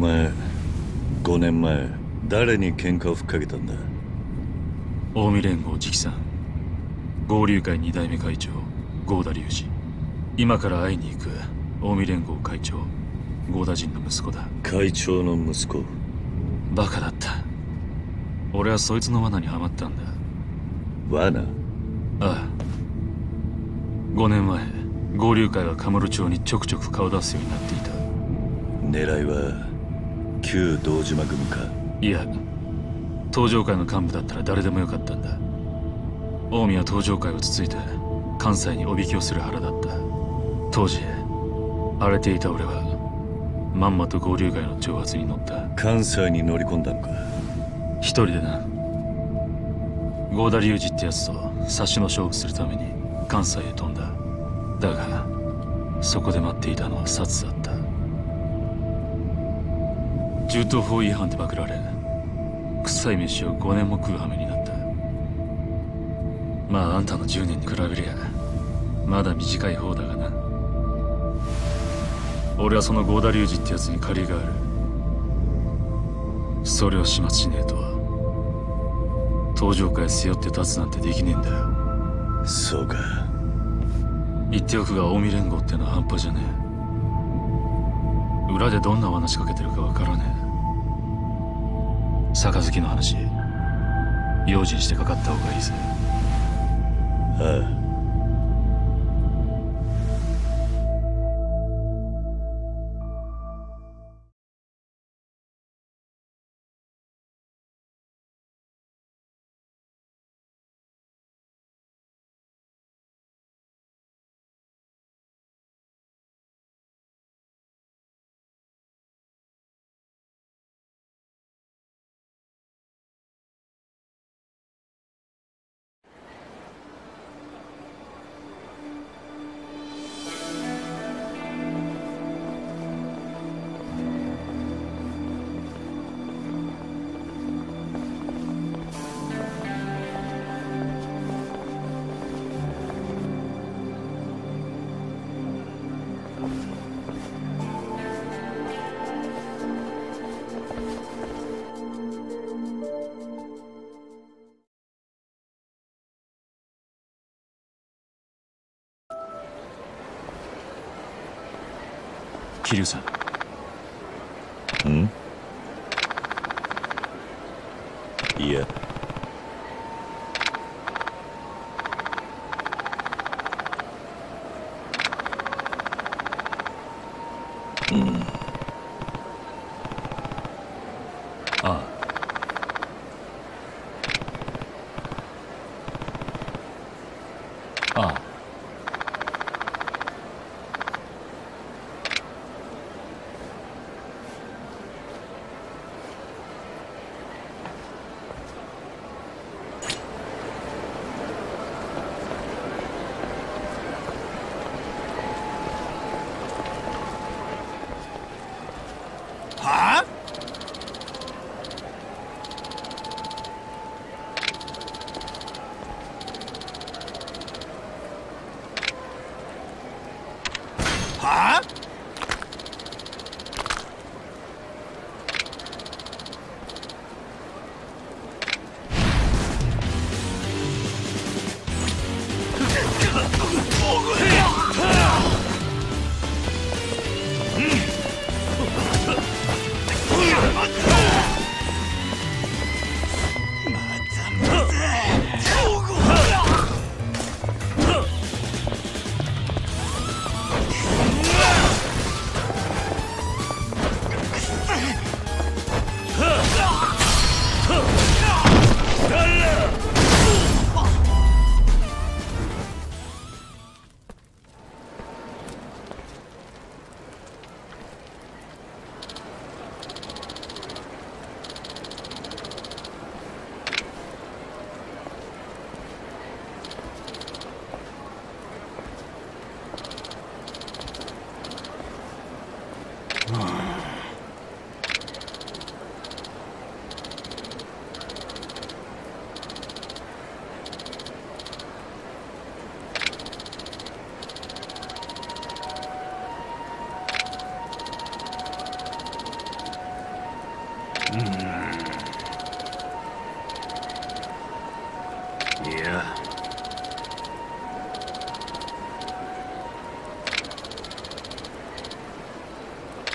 お前5年前誰に喧嘩をふっかけたんだ？近江連合直参合流会2代目会長合田隆二。今から会いに行く近江連合会長合田陣の息子だ。会長の息子。バカだった。俺はそいつの罠にはまったんだ。罠？ああ。5年前合流会はカムロ町にちょくちょく顔出すようになっていた。狙いは旧道島組か？いや東上会の幹部だったら誰でもよかったんだ。近江は東上会をつついて関西におびき寄せる腹だった。当時荒れていた俺はまんまと合流会の挑発に乗った。関西に乗り込んだのか？一人でな。合田隆二ってやつと察しの勝負するために関西へ飛んだ。だがそこで待っていたのは札だった銃刀法違反でパクられ臭い飯を5年も食う羽目になった。まああんたの10年に比べりゃまだ短い方だがな。俺はその合田隆二ってやつに借りがある。それを始末しねえと登場会背負って立つなんてできねえんだよ。そうか。言っておくが近江連合ってのは半端じゃねえ。裏でどんな罠仕掛けてるかわからねえ杯の話用心してかかった方がいいぜ。ああ。桐生さん。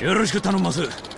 よろしく頼ます。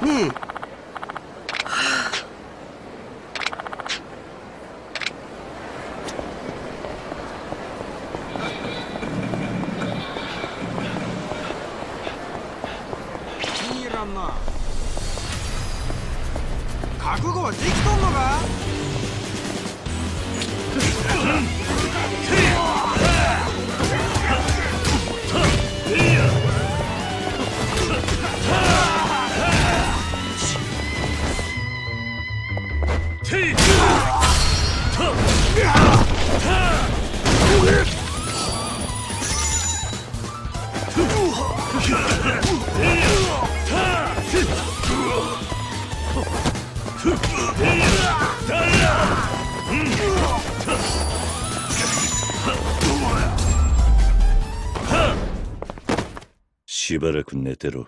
嗯。しばらく寝てろ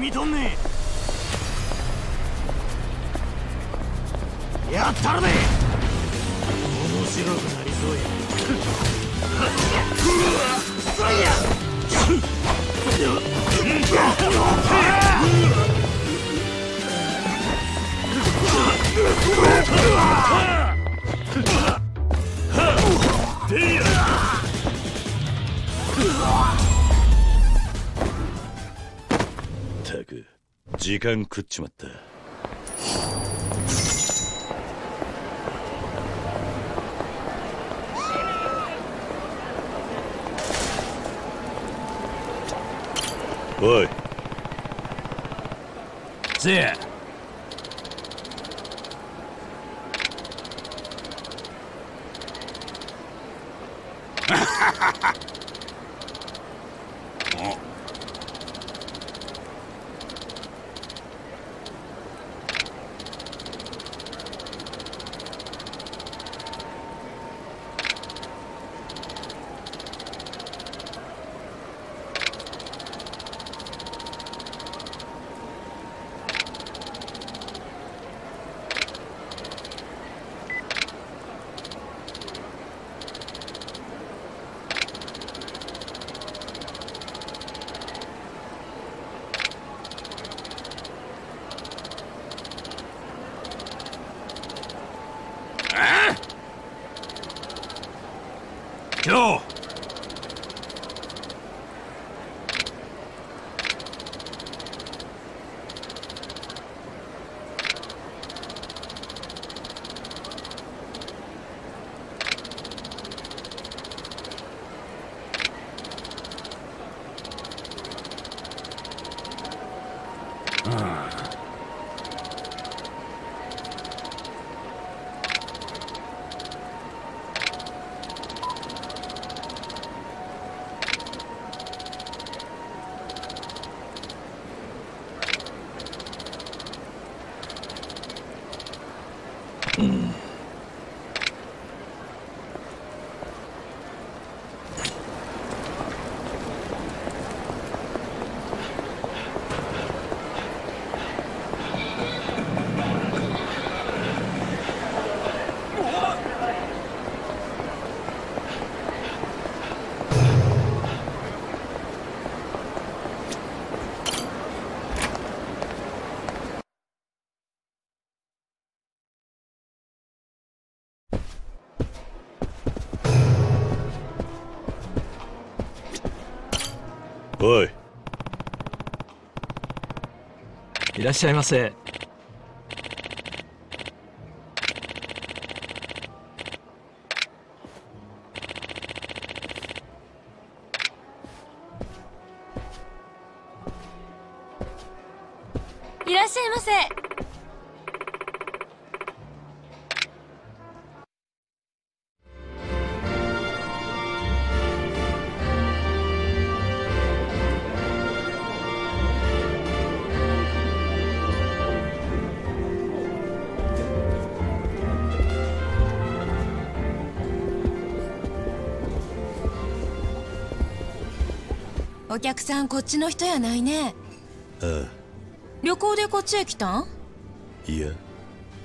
見とんね。んやったるで面白くなりそうや。うわ。った時間食っちまった。おい。せや。ハハハハいらっしゃいませ。いらっしゃいませ。お客さんこっちの人やないね。あ旅行でこっちへ来たん？あいや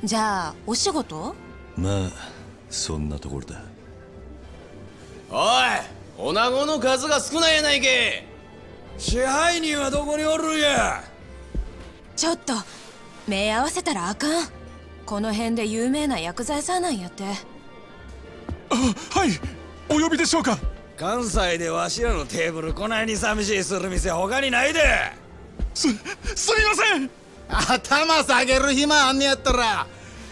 じゃあお仕事？まあそんなところだ。おい女子の数が少ないやないけ。支配人はどこにおるんや？ちょっと目合わせたらあかん。この辺で有名な薬剤さんなんやって。はい。お呼びでしょうか関西でわしらのテーブルこないに寂しいする店他にないで。すすみません。頭下げる暇あんねやったら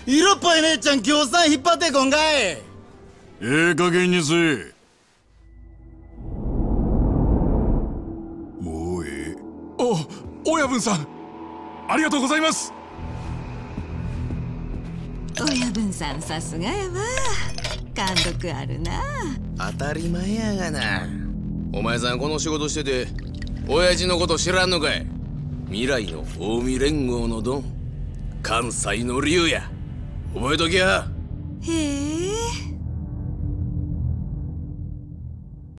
色っぽい姉ちゃん協賛引っ張ってこんかい。ええ加減にせえ。もうええ。お親分さん。ありがとうございます。親分さんさすがやわ。貫禄あるな当たり前やがな。お前さんこの仕事してて親父のこと知らんのかい。未来の近江連合のドン。関西の竜や。覚えときや。へえ